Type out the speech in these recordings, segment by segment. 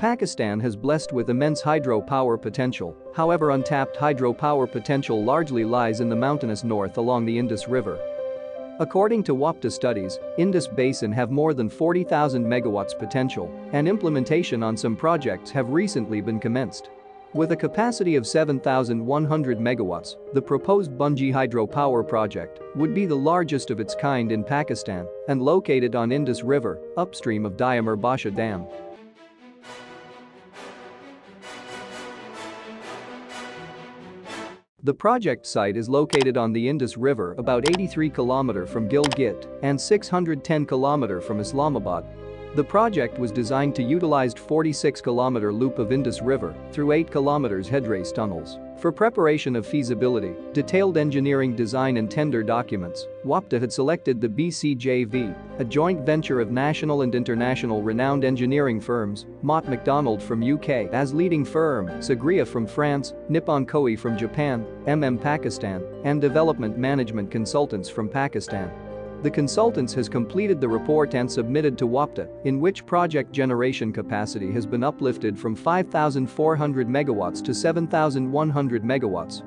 Pakistan has blessed with immense hydropower potential, however untapped hydropower potential largely lies in the mountainous north along the Indus River. According to WAPDA studies, Indus Basin have more than 40,000 megawatts potential, and implementation on some projects have recently been commenced. With a capacity of 7,100 megawatts, the proposed Bunji hydropower project would be the largest of its kind in Pakistan and located on Indus River, upstream of Diamer Bhasha Dam. The project site is located on the Indus River about 83 km from Gilgit and 610 km from Islamabad. The project was designed to utilize 46 km loop of Indus River through 8 km headrace tunnels. For preparation of feasibility, detailed engineering design and tender documents, WAPDA had selected the BCJV, a joint venture of national and international renowned engineering firms, Mott MacDonald from UK as leading firm, Sogreah from France, Nippon Koei from Japan, MM Pakistan, and development management consultants from Pakistan. The consultants has completed the report and submitted to WAPDA, in which project generation capacity has been uplifted from 5,400 megawatts to 7,100 megawatts.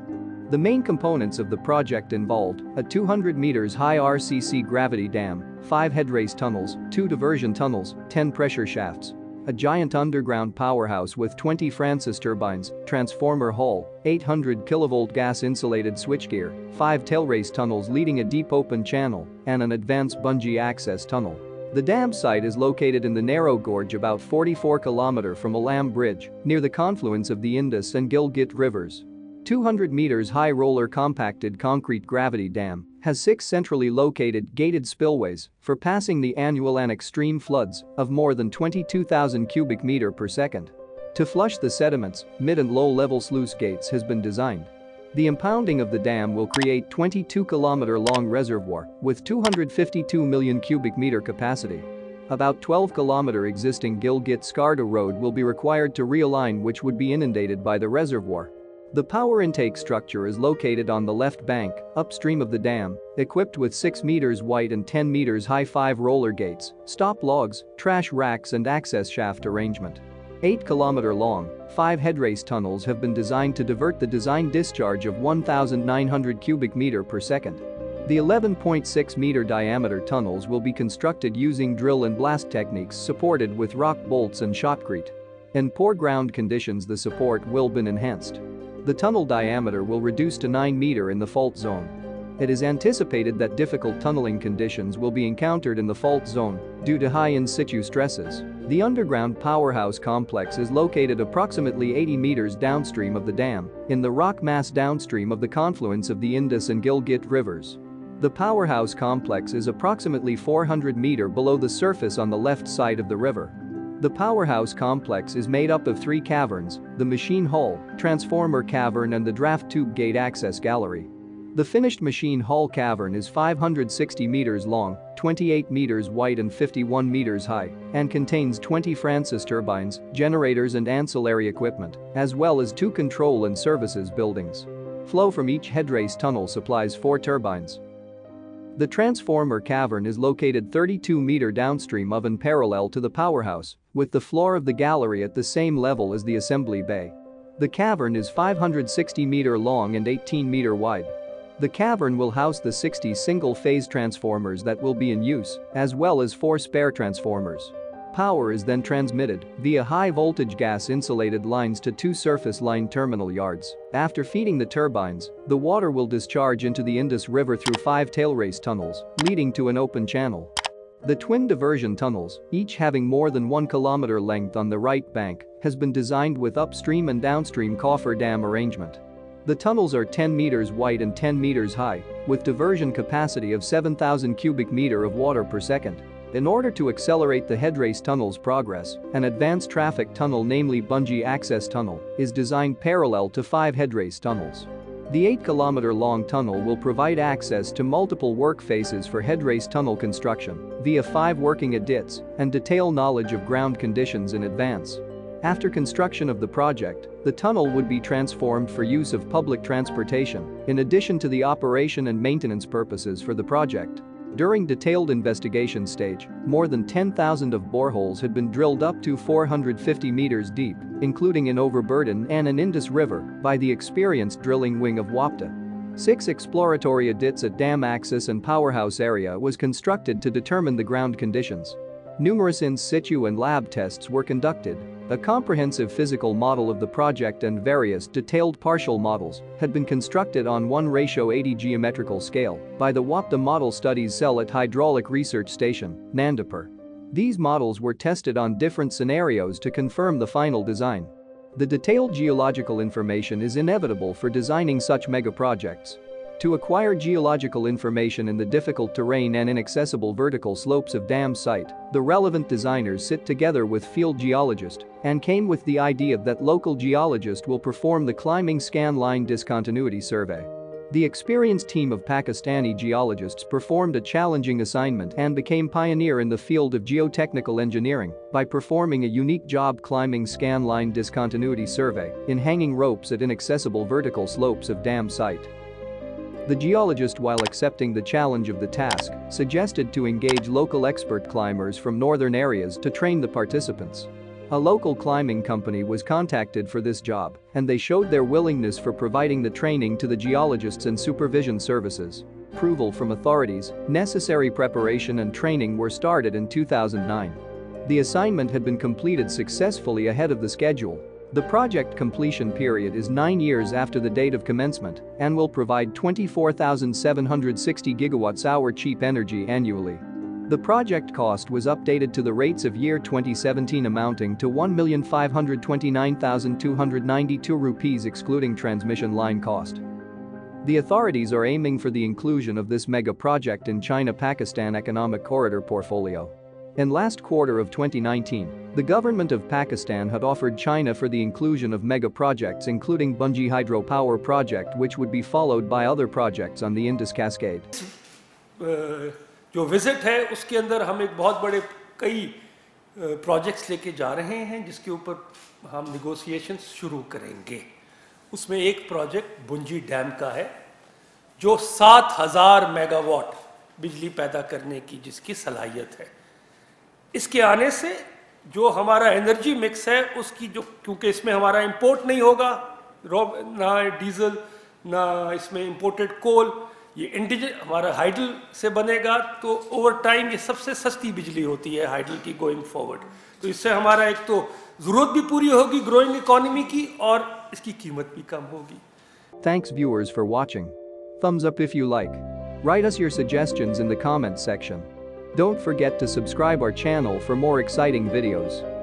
The main components of the project involved a 200 meters high RCC gravity dam, 5 headrace tunnels, 2 diversion tunnels, 10 pressure shafts, a giant underground powerhouse with 20 Francis turbines, transformer hall, 800 kV gas-insulated switchgear, 5 tailrace tunnels leading a deep open channel, and an advanced Bunji access tunnel. The dam site is located in the narrow gorge about 44 km from Alam Bridge, near the confluence of the Indus and Gilgit rivers. 200 meters high roller compacted concrete gravity dam has six centrally located gated spillways for passing the annual and extreme floods of more than 22,000 cubic meter per second. To flush the sediments, mid and low-level sluice gates has been designed. The impounding of the dam will create 22 kilometer long reservoir with 252 million cubic meter capacity. About 12 kilometer existing Gilgit-Skardu road will be required to realign which would be inundated by the reservoir. The power intake structure is located on the left bank, upstream of the dam, equipped with 6 meters wide and 10 meters high 5 roller gates, stop logs, trash racks and access shaft arrangement. 8 kilometer long, 5 headrace tunnels have been designed to divert the design discharge of 1,900 cubic meter per second. The 11.6 meter diameter tunnels will be constructed using drill and blast techniques supported with rock bolts and shotcrete. In poor ground conditions the support will be enhanced. The tunnel diameter will reduce to 9 meter in the fault zone. It is anticipated that difficult tunneling conditions will be encountered in the fault zone due to high in situ stresses. The underground powerhouse complex is located approximately 80 meters downstream of the dam, in the rock mass downstream of the confluence of the Indus and Gilgit rivers. The powerhouse complex is approximately 400 meter below the surface on the left side of the river. The powerhouse complex is made up of three caverns, the machine hall, transformer cavern and the draft tube gate access gallery. The finished machine hall cavern is 560 meters long, 28 meters wide and 51 meters high, and contains 20 Francis turbines, generators and ancillary equipment, as well as two control and services buildings. Flow from each headrace tunnel supplies four turbines. The transformer cavern is located 32 meter downstream of and parallel to the powerhouse, with the floor of the gallery at the same level as the assembly bay. The cavern is 560 meter long and 18 meter wide. The cavern will house the 60 single-phase transformers that will be in use, as well as four spare transformers. Power is then transmitted via high-voltage gas-insulated lines to two surface line terminal yards. After feeding the turbines, the water will discharge into the Indus River through five tailrace tunnels, leading to an open channel. The twin diversion tunnels, each having more than 1 kilometer length on the right bank, has been designed with upstream and downstream coffer dam arrangement. The tunnels are 10 meters wide and 10 meters high, with diversion capacity of 7,000 cubic meter of water per second. In order to accelerate the headrace tunnel's progress, an advanced traffic tunnel namely Bunji Access Tunnel is designed parallel to five headrace tunnels. The 8-kilometer-long tunnel will provide access to multiple work faces for headrace tunnel construction via five working adits and detail knowledge of ground conditions in advance. After construction of the project, the tunnel would be transformed for use of public transportation in addition to the operation and maintenance purposes for the project. During detailed investigation stage, more than 10,000 of boreholes had been drilled up to 450 meters deep, including in Overburden and an Indus River, by the experienced drilling wing of WAPDA. Six exploratory adits at dam axis and powerhouse area was constructed to determine the ground conditions. Numerous in situ and lab tests were conducted. A comprehensive physical model of the project and various detailed partial models had been constructed on 1 ratio 80 geometrical scale by the WAPDA Model Studies Cell at Hydraulic Research Station, Nandipur. These models were tested on different scenarios to confirm the final design. The detailed geological information is inevitable for designing such mega projects. To acquire geological information in the difficult terrain and inaccessible vertical slopes of dam site, the relevant designers sit together with field geologist and came with the idea that local geologist will perform the climbing scan line discontinuity survey. The experienced team of Pakistani geologists performed a challenging assignment and became pioneer in the field of geotechnical engineering by performing a unique job climbing scan line discontinuity survey in hanging ropes at inaccessible vertical slopes of dam site. The geologist while accepting the challenge of the task, suggested to engage local expert climbers from northern areas to train the participants. A local climbing company was contacted for this job, and they showed their willingness for providing the training to the geologists and supervision services. Approval from authorities, necessary preparation and training were started in 2009. The assignment had been completed successfully ahead of the schedule the project completion period is 9 years after the date of commencement and will provide 24,760 gigawatts-hour cheap energy annually. The project cost was updated to the rates of year 2017 amounting to 1,529,292 rupees excluding transmission line cost. The authorities are aiming for the inclusion of this mega project in China-Pakistan Economic Corridor portfolio. In last quarter of 2019, the government of Pakistan had offered China for the inclusion of mega projects including Bunji hydropower project which would be followed by other projects on the Indus Cascade. जो visit है उसके अंदर हम एक बहुत बड़े कई projects लेके जा रहे हैं जिसके ऊपर हम निगोशिएशन शुरू करेंगे उसमें एक प्रोजेक्ट बुंजी डैम का है जो 7000 मेगावाट बिजली पैदा करने की जिसकी सलाहियत है इसके आने से जो हमारा एनर्जी मिक्स है, उसकी जो, क्योंकि इसमें हमारा इंपोर्ट नहीं होगा ना डीजल, ना इसमें इंपोर्टेड कोल ये इंडिजन हमारा हाइडल से बनेगा तो ओवर टाइम ये सबसे सस्ती बिजली होती है हाइडल की गोइंग फॉरवर्ड तो इससे हमारा एक तो ज़रूरत भी पूरी होगी ग्रोइंग इकोनॉमी की, और इसकी कीमत भी कम होगी thanks viewers for watching Thumbs up if you like. Write us your suggestions in the comments section. Don't forget to subscribe our channel for more exciting videos.